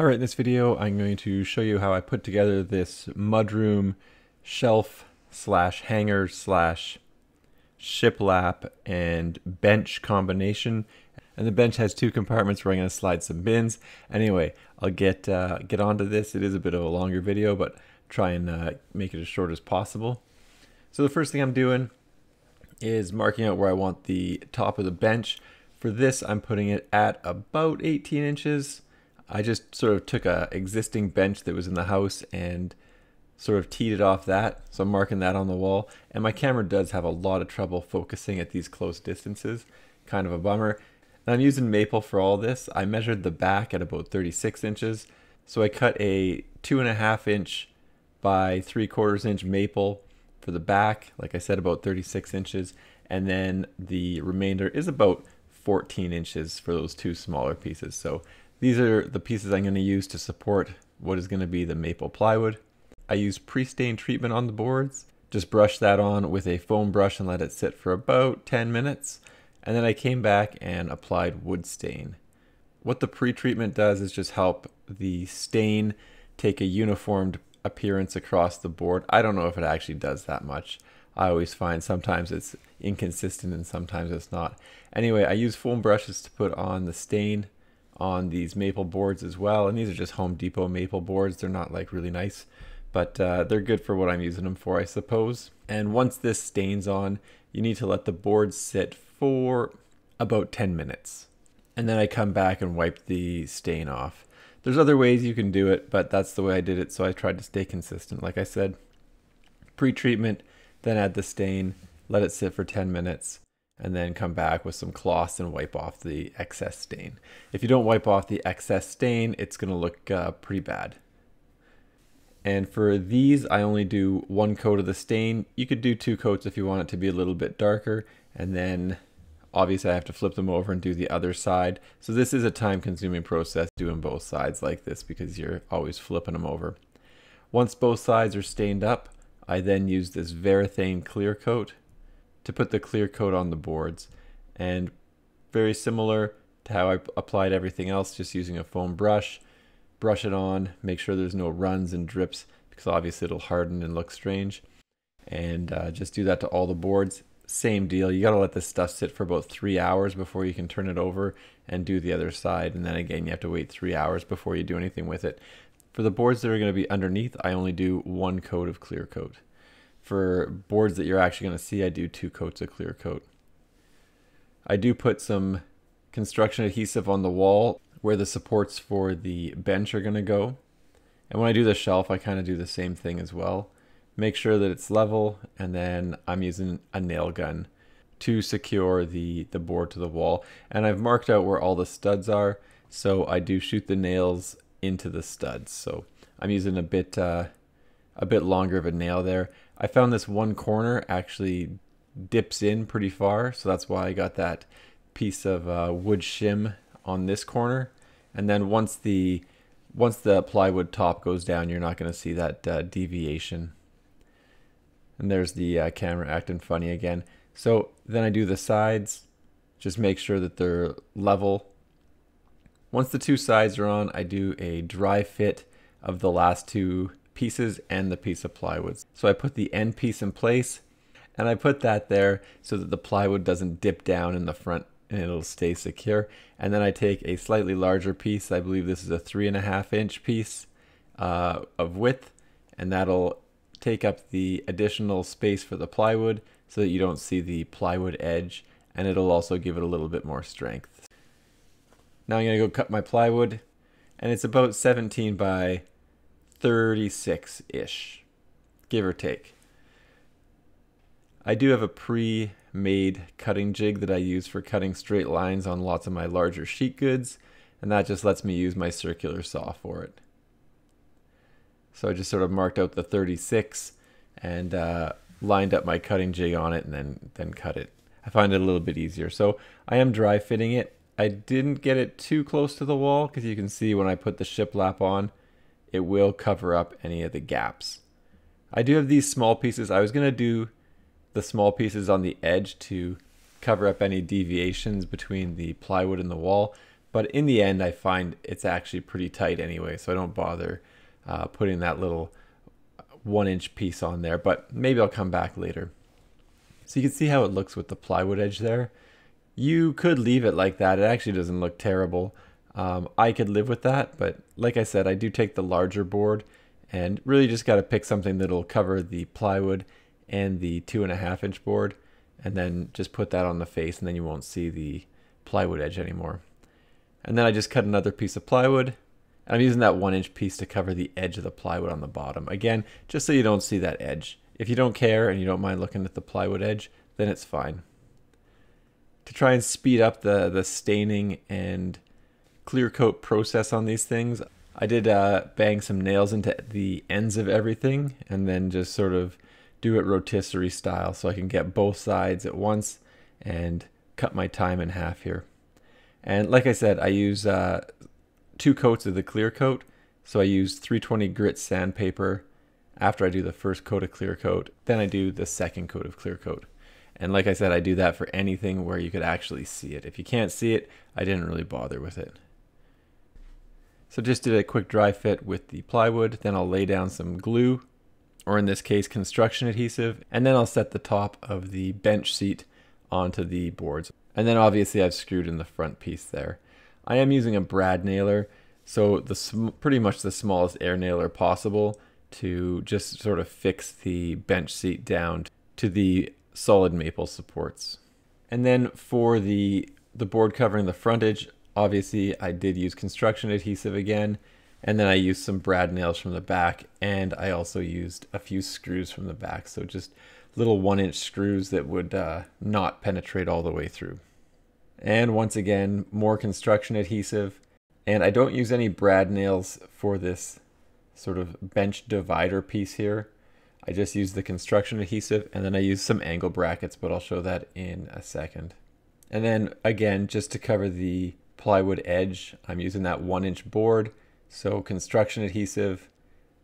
Alright, in this video I'm going to show you how I put together this mudroom shelf slash hanger slash shiplap and bench combination. And the bench has two compartments where I'm going to slide some bins. Anyway, I'll get uh, get onto this. It is a bit of a longer video, but try and uh, make it as short as possible. So the first thing I'm doing is marking out where I want the top of the bench. For this, I'm putting it at about 18 inches I just sort of took a existing bench that was in the house and sort of teed it off that. So I'm marking that on the wall. And my camera does have a lot of trouble focusing at these close distances. Kind of a bummer. And I'm using maple for all this. I measured the back at about 36 inches. So I cut a two and a half inch by three quarters inch maple for the back. Like I said, about 36 inches. And then the remainder is about 14 inches for those two smaller pieces. So these are the pieces I'm going to use to support what is going to be the maple plywood. I use pre-stain treatment on the boards. Just brush that on with a foam brush and let it sit for about 10 minutes. And then I came back and applied wood stain. What the pre-treatment does is just help the stain take a uniformed appearance across the board. I don't know if it actually does that much. I always find sometimes it's inconsistent and sometimes it's not. Anyway, I use foam brushes to put on the stain on these maple boards as well. And these are just Home Depot maple boards. They're not like really nice, but uh, they're good for what I'm using them for, I suppose. And once this stains on, you need to let the board sit for about 10 minutes. And then I come back and wipe the stain off. There's other ways you can do it, but that's the way I did it. So I tried to stay consistent. Like I said, pre-treatment, then add the stain, let it sit for 10 minutes, and then come back with some cloths and wipe off the excess stain. If you don't wipe off the excess stain, it's going to look uh, pretty bad. And for these, I only do one coat of the stain. You could do two coats if you want it to be a little bit darker. And then obviously I have to flip them over and do the other side. So this is a time consuming process doing both sides like this because you're always flipping them over. Once both sides are stained up, I then use this Varathane clear coat to put the clear coat on the boards. And very similar to how I applied everything else, just using a foam brush, brush it on, make sure there's no runs and drips because obviously it'll harden and look strange. And uh, just do that to all the boards. Same deal. You got to let this stuff sit for about three hours before you can turn it over and do the other side. And then again, you have to wait three hours before you do anything with it. For the boards that are to be underneath, I only do one coat of clear coat. For boards that you're actually going to see, I do two coats of clear coat. I do put some construction adhesive on the wall where the supports for the bench are going to go. And when I do the shelf, I kind of do the same thing as well. Make sure that it's level, and then I'm using a nail gun to secure the, the board to the wall. And I've marked out where all the studs are, so I do shoot the nails into the studs. So I'm using a bit uh, a bit longer of a nail there. I found this one corner actually dips in pretty far, so that's why I got that piece of uh, wood shim on this corner. And then once the once the plywood top goes down, you're not going to see that uh, deviation. And there's the uh, camera acting funny again. So then I do the sides, just make sure that they're level. Once the two sides are on, I do a dry fit of the last two pieces and the piece of plywood. So I put the end piece in place and I put that there so that the plywood doesn't dip down in the front and it'll stay secure. And then I take a slightly larger piece. I believe this is a three and a half inch piece uh, of width and that'll take up the additional space for the plywood so that you don't see the plywood edge and it'll also give it a little bit more strength. Now I'm going to go cut my plywood and it's about 17 by 36 ish, give or take. I do have a pre made cutting jig that I use for cutting straight lines on lots of my larger sheet goods, and that just lets me use my circular saw for it. So I just sort of marked out the 36 and uh, lined up my cutting jig on it and then, then cut it. I find it a little bit easier. So I am dry fitting it. I didn't get it too close to the wall because you can see when I put the shiplap on, it will cover up any of the gaps. I do have these small pieces. I was going to do the small pieces on the edge to cover up any deviations between the plywood and the wall, But in the end, I find it's actually pretty tight anyway, so I don't bother uh, putting that little one inch piece on there, but maybe I'll come back later. So you can see how it looks with the plywood edge there. You could leave it like that. It actually doesn't look terrible. Um, I could live with that, but like I said, I do take the larger board and really just got to pick something that'll cover the plywood and the two and a half inch board and then just put that on the face and then you won't see the plywood edge anymore. And then I just cut another piece of plywood and I'm using that one inch piece to cover the edge of the plywood on the bottom. Again, just so you don't see that edge. If you don't care and you don't mind looking at the plywood edge, then it's fine. To try and speed up the, the staining and clear coat process on these things, I did uh, bang some nails into the ends of everything and then just sort of do it rotisserie style so I can get both sides at once and cut my time in half here. And like I said, I use uh, two coats of the clear coat. So I use 320 grit sandpaper after I do the first coat of clear coat. Then I do the second coat of clear coat. And like I said, I do that for anything where you could actually see it. If you can't see it, I didn't really bother with it. So just did a quick dry fit with the plywood, then I'll lay down some glue, or in this case construction adhesive, and then I'll set the top of the bench seat onto the boards. And then obviously I've screwed in the front piece there. I am using a brad nailer, so the pretty much the smallest air nailer possible to just sort of fix the bench seat down to the solid maple supports. And then for the the board covering the frontage, Obviously, I did use construction adhesive again, and then I used some brad nails from the back, and I also used a few screws from the back, so just little one inch screws that would uh, not penetrate all the way through. And once again, more construction adhesive, and I don't use any brad nails for this sort of bench divider piece here. I just use the construction adhesive and then I use some angle brackets, but I'll show that in a second. And then again, just to cover the plywood edge. I'm using that one inch board. So construction adhesive,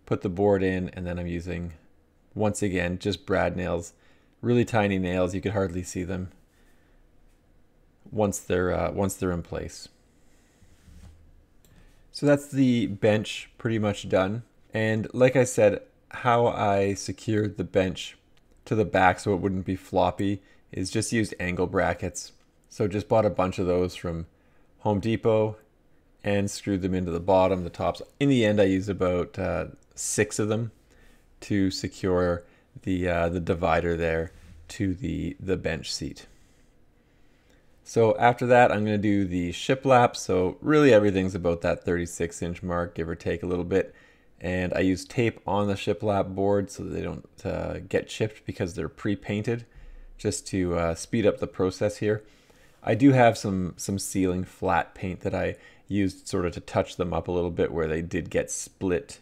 put the board in, and then I'm using, once again, just brad nails. Really tiny nails, you could hardly see them once they're, uh, once they're in place. So that's the bench pretty much done. And like I said, how I secured the bench to the back so it wouldn't be floppy is just used angle brackets. So just bought a bunch of those from Home Depot and screwed them into the bottom, the tops. In the end, I used about uh, six of them to secure the uh, the divider there to the the bench seat. So after that, I'm going to do the shiplap. So really everything's about that 36 inch mark, give or take a little bit. And I use tape on the shiplap board so they don't uh, get chipped because they're pre-painted, just to uh, speed up the process here. I do have some some ceiling flat paint that I used sort of to touch them up a little bit where they did get split.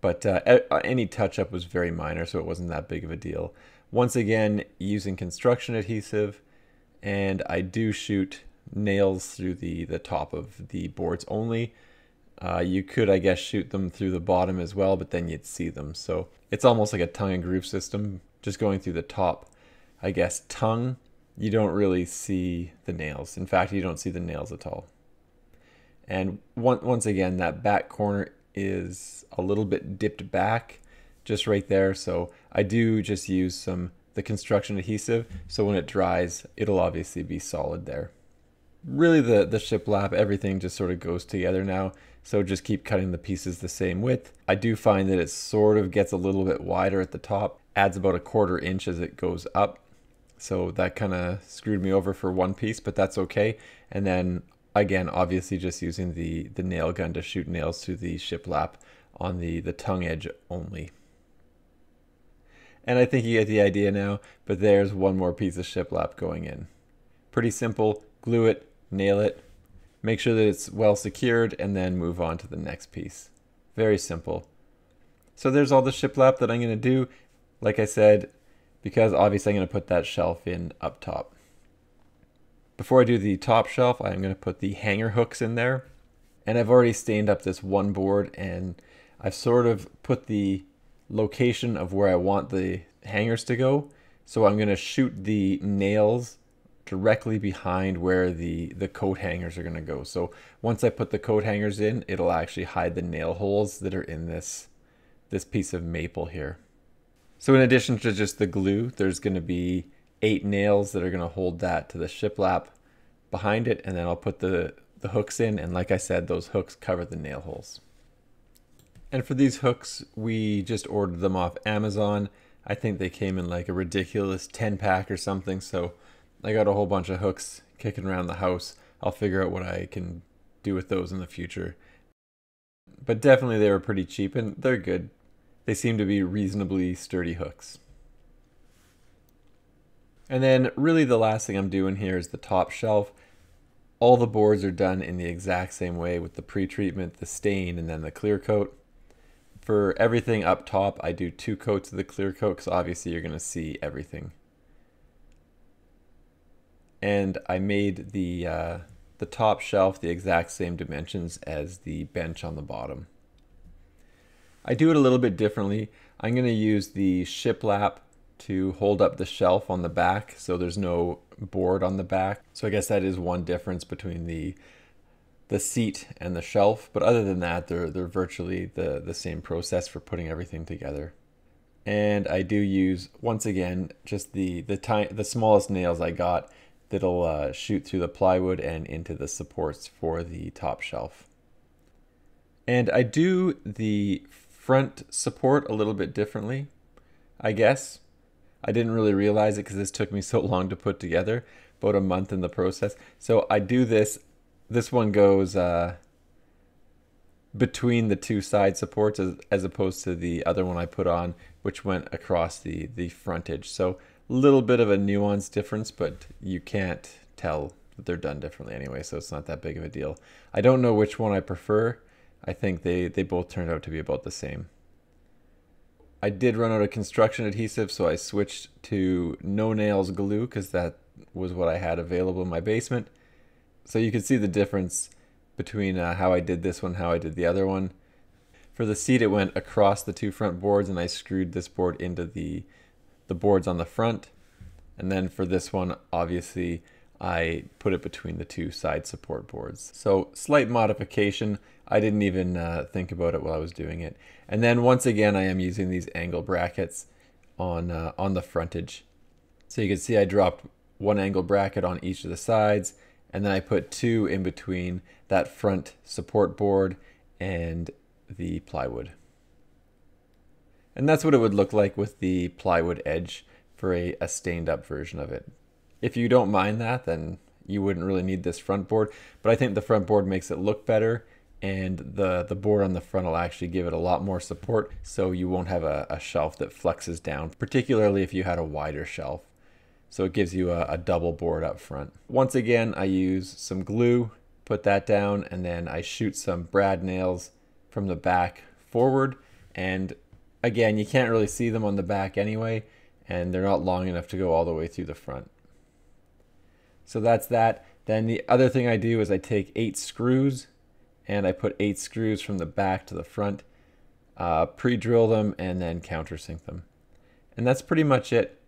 But uh, uh, any touch up was very minor, so it wasn't that big of a deal. Once again, using construction adhesive, and I do shoot nails through the, the top of the boards only. Uh, you could, I guess, shoot them through the bottom as well, but then you'd see them. So it's almost like a tongue and groove system, just going through the top, I guess, tongue you don't really see the nails. In fact, you don't see the nails at all. And one, once again, that back corner is a little bit dipped back just right there. So I do just use some the construction adhesive. So when it dries, it'll obviously be solid there. Really the, the shiplap, everything just sort of goes together now. So just keep cutting the pieces the same width. I do find that it sort of gets a little bit wider at the top, adds about a quarter inch as it goes up. So that kind of screwed me over for one piece, but that's okay. And then again, obviously just using the, the nail gun to shoot nails through the shiplap on the, the tongue edge only. And I think you get the idea now, but there's one more piece of shiplap going in. Pretty simple, glue it, nail it, make sure that it's well secured, and then move on to the next piece. Very simple. So there's all the shiplap that I'm going to do. Like I said, because obviously I'm going to put that shelf in up top. Before I do the top shelf, I'm going to put the hanger hooks in there. And I've already stained up this one board and I've sort of put the location of where I want the hangers to go. So I'm going to shoot the nails directly behind where the, the coat hangers are going to go. So once I put the coat hangers in, it'll actually hide the nail holes that are in this, this piece of maple here. So in addition to just the glue, there's going to be eight nails that are going to hold that to the shiplap behind it. And then I'll put the, the hooks in. And like I said, those hooks cover the nail holes. And for these hooks, we just ordered them off Amazon. I think they came in like a ridiculous 10 pack or something. So I got a whole bunch of hooks kicking around the house. I'll figure out what I can do with those in the future. But definitely they were pretty cheap and they're good. They seem to be reasonably sturdy hooks. And then really the last thing I'm doing here is the top shelf. All the boards are done in the exact same way with the pre-treatment, the stain, and then the clear coat. For everything up top, I do two coats of the clear coat because obviously you're going to see everything. And I made the, uh, the top shelf the exact same dimensions as the bench on the bottom. I do it a little bit differently. I'm going to use the shiplap to hold up the shelf on the back so there's no board on the back. So I guess that is one difference between the the seat and the shelf, but other than that, they're they're virtually the the same process for putting everything together. And I do use once again just the the tiny the smallest nails I got that'll uh, shoot through the plywood and into the supports for the top shelf. And I do the front support a little bit differently, I guess. I didn't really realize it because this took me so long to put together, about a month in the process. So I do this this one goes uh, between the two side supports as, as opposed to the other one I put on, which went across the, the frontage. So a little bit of a nuance difference, but you can't tell that they're done differently anyway, so it's not that big of a deal. I don't know which one I prefer. I think they, they both turned out to be about the same. I did run out of construction adhesive, so I switched to no nails glue because that was what I had available in my basement. So you can see the difference between uh, how I did this one, how I did the other one. For the seat, it went across the two front boards and I screwed this board into the, the boards on the front. And then for this one, obviously, I put it between the two side support boards. So slight modification. I didn't even uh, think about it while I was doing it. And then once again, I am using these angle brackets on, uh, on the frontage. So you can see I dropped one angle bracket on each of the sides and then I put two in between that front support board and the plywood. And that's what it would look like with the plywood edge for a, a stained up version of it. If you don't mind that, then you wouldn't really need this front board, but I think the front board makes it look better and the, the board on the front will actually give it a lot more support so you won't have a, a shelf that flexes down, particularly if you had a wider shelf. So it gives you a, a double board up front. Once again, I use some glue, put that down, and then I shoot some brad nails from the back forward. And again, you can't really see them on the back anyway, and they're not long enough to go all the way through the front. So that's that. Then the other thing I do is I take eight screws and I put eight screws from the back to the front, uh, pre-drill them, and then countersink them. And that's pretty much it.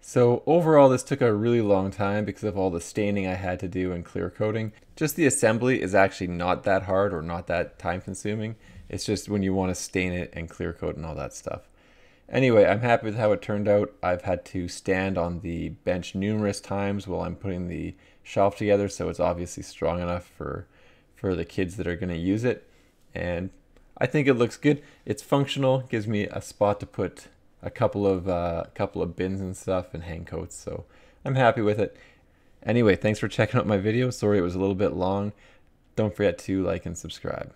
So overall, this took a really long time because of all the staining I had to do and clear coating. Just the assembly is actually not that hard or not that time consuming. It's just when you want to stain it and clear coat and all that stuff. Anyway, I'm happy with how it turned out. I've had to stand on the bench numerous times while I'm putting the shelf together, so it's obviously strong enough for, for the kids that are going to use it. And I think it looks good. It's functional, gives me a spot to put a couple of uh, couple of bins and stuff and hang coats. So I'm happy with it. Anyway, thanks for checking out my video. Sorry it was a little bit long. Don't forget to like and subscribe.